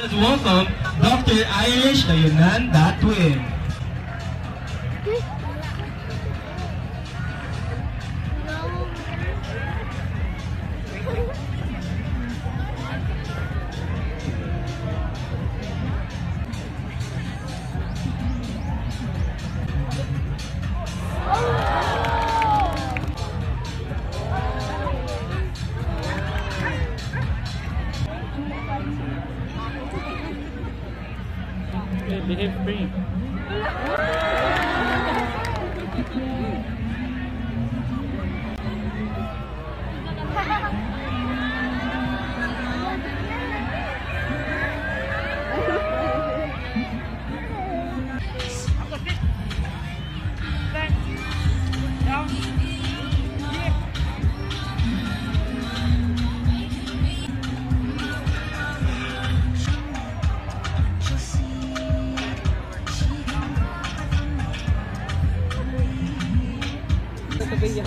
Let's welcome Dr. Irish Layunan Datwin. Behave free. sabihin.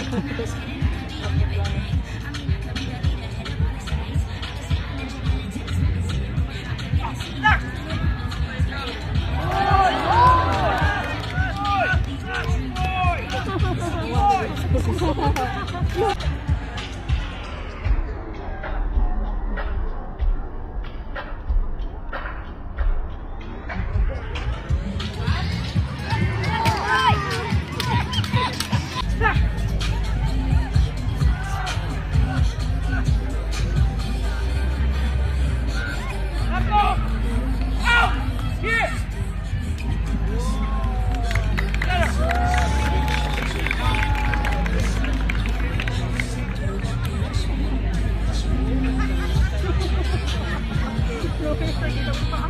这些都。